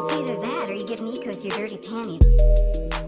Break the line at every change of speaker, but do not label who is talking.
It's either that or you give Nikos your dirty panties.